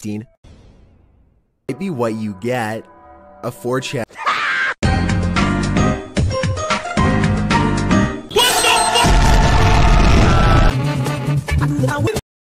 Dean. Might be what you get. A 4 chat. what the fuck?